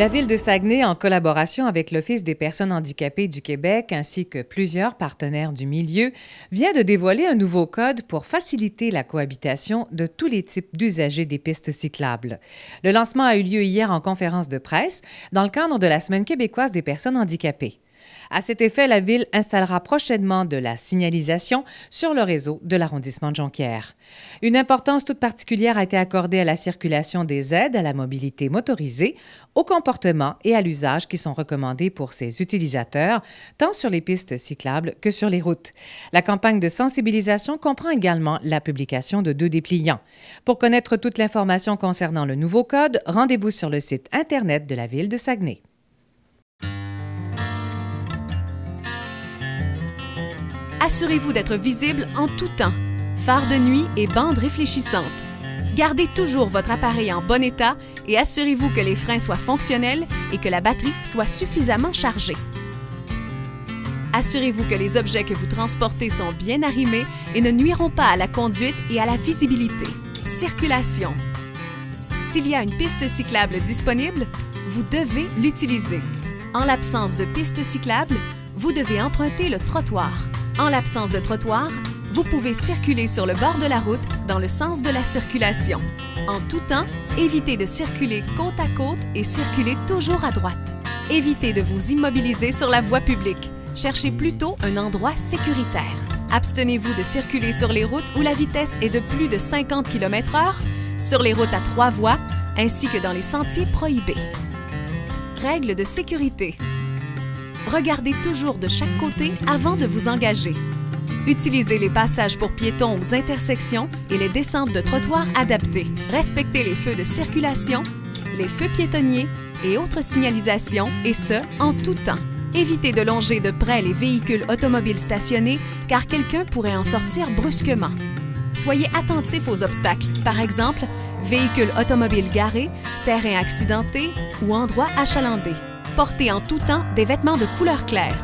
La Ville de Saguenay, en collaboration avec l'Office des personnes handicapées du Québec ainsi que plusieurs partenaires du milieu, vient de dévoiler un nouveau code pour faciliter la cohabitation de tous les types d'usagers des pistes cyclables. Le lancement a eu lieu hier en conférence de presse dans le cadre de la Semaine québécoise des personnes handicapées. À cet effet, la Ville installera prochainement de la signalisation sur le réseau de l'arrondissement de Jonquière. Une importance toute particulière a été accordée à la circulation des aides à la mobilité motorisée, au comportement et à l'usage qui sont recommandés pour ses utilisateurs, tant sur les pistes cyclables que sur les routes. La campagne de sensibilisation comprend également la publication de deux dépliants. Pour connaître toute l'information concernant le nouveau code, rendez-vous sur le site Internet de la Ville de Saguenay. Assurez-vous d'être visible en tout temps. Phare de nuit et bande réfléchissante. Gardez toujours votre appareil en bon état et assurez-vous que les freins soient fonctionnels et que la batterie soit suffisamment chargée. Assurez-vous que les objets que vous transportez sont bien arrimés et ne nuiront pas à la conduite et à la visibilité. Circulation. S'il y a une piste cyclable disponible, vous devez l'utiliser. En l'absence de piste cyclable, vous devez emprunter le trottoir. En l'absence de trottoir, vous pouvez circuler sur le bord de la route dans le sens de la circulation. En tout temps, évitez de circuler côte à côte et circulez toujours à droite. Évitez de vous immobiliser sur la voie publique. Cherchez plutôt un endroit sécuritaire. Abstenez-vous de circuler sur les routes où la vitesse est de plus de 50 km/h, sur les routes à trois voies, ainsi que dans les sentiers prohibés. Règles de sécurité regardez toujours de chaque côté avant de vous engager. Utilisez les passages pour piétons aux intersections et les descentes de trottoirs adaptées. Respectez les feux de circulation, les feux piétonniers et autres signalisations, et ce, en tout temps. Évitez de longer de près les véhicules automobiles stationnés car quelqu'un pourrait en sortir brusquement. Soyez attentifs aux obstacles, par exemple, véhicules automobiles garés, terrain accidenté ou endroits achalandés. Portez en tout temps des vêtements de couleur claire.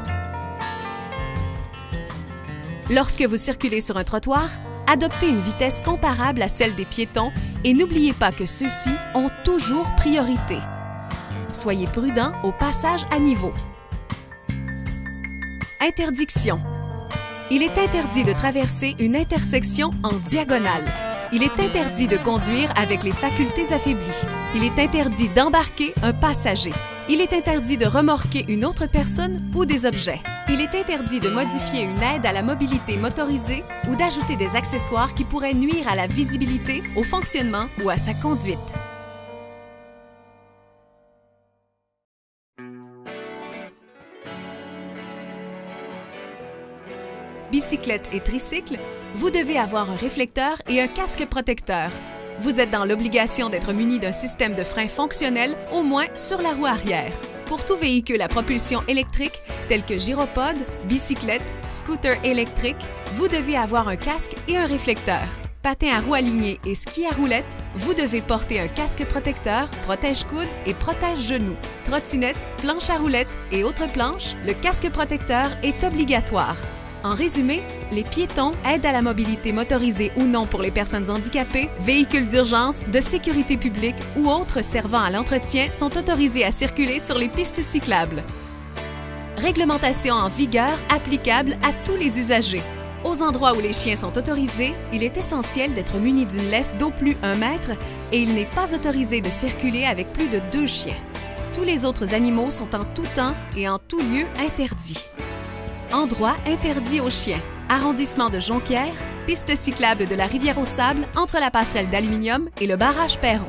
Lorsque vous circulez sur un trottoir, adoptez une vitesse comparable à celle des piétons et n'oubliez pas que ceux-ci ont toujours priorité. Soyez prudent au passage à niveau. Interdiction. Il est interdit de traverser une intersection en diagonale. Il est interdit de conduire avec les facultés affaiblies. Il est interdit d'embarquer un passager. Il est interdit de remorquer une autre personne ou des objets. Il est interdit de modifier une aide à la mobilité motorisée ou d'ajouter des accessoires qui pourraient nuire à la visibilité, au fonctionnement ou à sa conduite. Bicyclette et tricycle, vous devez avoir un réflecteur et un casque protecteur vous êtes dans l'obligation d'être muni d'un système de frein fonctionnel, au moins sur la roue arrière. Pour tout véhicule à propulsion électrique, tel que gyropode, bicyclette, scooter électrique, vous devez avoir un casque et un réflecteur. Patin à roue alignée et ski à roulette, vous devez porter un casque protecteur, protège-coude et protège-genou. Trottinette, planche à roulettes et autres planches, le casque protecteur est obligatoire. En résumé, les piétons, aident à la mobilité motorisée ou non pour les personnes handicapées, véhicules d'urgence, de sécurité publique ou autres servant à l'entretien sont autorisés à circuler sur les pistes cyclables. Réglementation en vigueur applicable à tous les usagers. Aux endroits où les chiens sont autorisés, il est essentiel d'être muni d'une laisse d'au plus 1 mètre et il n'est pas autorisé de circuler avec plus de deux chiens. Tous les autres animaux sont en tout temps et en tout lieu interdits. Endroit interdit aux chiens. Arrondissement de Jonquière, piste cyclable de la Rivière aux Sables entre la passerelle d'aluminium et le barrage Perron.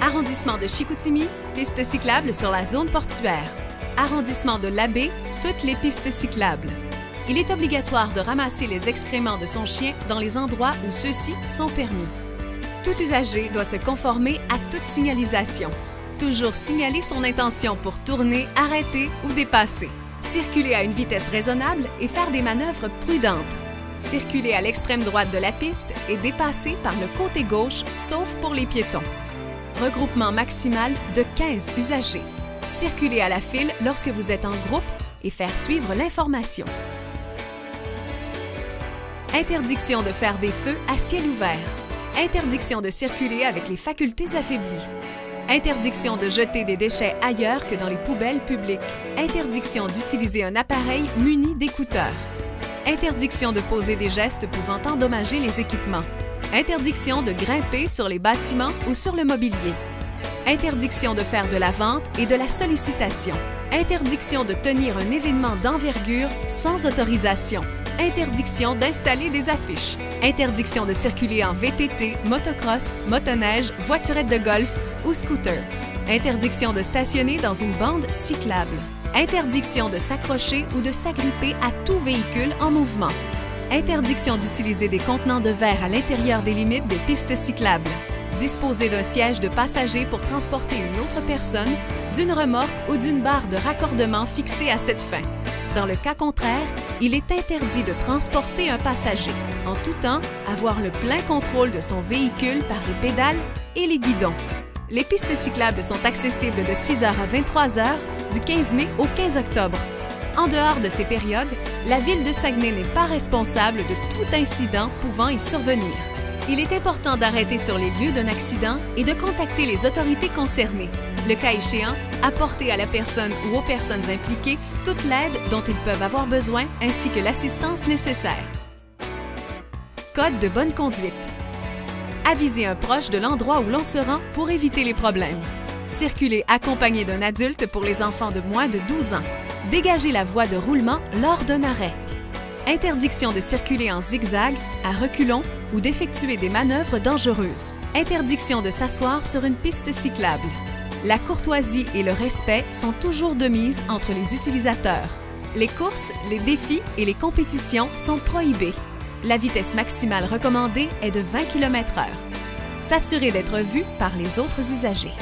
Arrondissement de Chicoutimi, piste cyclable sur la zone portuaire. Arrondissement de Labbé, toutes les pistes cyclables. Il est obligatoire de ramasser les excréments de son chien dans les endroits où ceux-ci sont permis. Tout usager doit se conformer à toute signalisation. Toujours signaler son intention pour tourner, arrêter ou dépasser circuler à une vitesse raisonnable et faire des manœuvres prudentes. Circuler à l'extrême droite de la piste et dépasser par le côté gauche, sauf pour les piétons. Regroupement maximal de 15 usagers. Circuler à la file lorsque vous êtes en groupe et faire suivre l'information. Interdiction de faire des feux à ciel ouvert. Interdiction de circuler avec les facultés affaiblies. Interdiction de jeter des déchets ailleurs que dans les poubelles publiques. Interdiction d'utiliser un appareil muni d'écouteurs. Interdiction de poser des gestes pouvant endommager les équipements. Interdiction de grimper sur les bâtiments ou sur le mobilier. Interdiction de faire de la vente et de la sollicitation. Interdiction de tenir un événement d'envergure sans autorisation. Interdiction d'installer des affiches. Interdiction de circuler en VTT, motocross, motoneige, voiturette de golf ou scooter. Interdiction de stationner dans une bande cyclable. Interdiction de s'accrocher ou de s'agripper à tout véhicule en mouvement. Interdiction d'utiliser des contenants de verre à l'intérieur des limites des pistes cyclables. Disposer d'un siège de passager pour transporter une autre personne, d'une remorque ou d'une barre de raccordement fixée à cette fin. Dans le cas contraire, il est interdit de transporter un passager. En tout temps, avoir le plein contrôle de son véhicule par les pédales et les guidons. Les pistes cyclables sont accessibles de 6h à 23h du 15 mai au 15 octobre. En dehors de ces périodes, la Ville de Saguenay n'est pas responsable de tout incident pouvant y survenir. Il est important d'arrêter sur les lieux d'un accident et de contacter les autorités concernées. Le cas échéant, apporter à la personne ou aux personnes impliquées toute l'aide dont ils peuvent avoir besoin ainsi que l'assistance nécessaire. Code de bonne conduite. Aviser un proche de l'endroit où l'on se rend pour éviter les problèmes. Circuler accompagné d'un adulte pour les enfants de moins de 12 ans. Dégager la voie de roulement lors d'un arrêt. Interdiction de circuler en zigzag, à reculons ou d'effectuer des manœuvres dangereuses. Interdiction de s'asseoir sur une piste cyclable. La courtoisie et le respect sont toujours de mise entre les utilisateurs. Les courses, les défis et les compétitions sont prohibés. La vitesse maximale recommandée est de 20 km/h. S'assurer d'être vu par les autres usagers.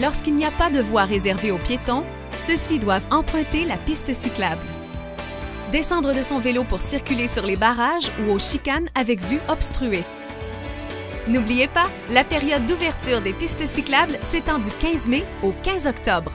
Lorsqu'il n'y a pas de voie réservée aux piétons, ceux-ci doivent emprunter la piste cyclable. Descendre de son vélo pour circuler sur les barrages ou aux chicanes avec vue obstruée. N'oubliez pas, la période d'ouverture des pistes cyclables s'étend du 15 mai au 15 octobre.